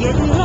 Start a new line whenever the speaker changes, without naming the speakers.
Yeni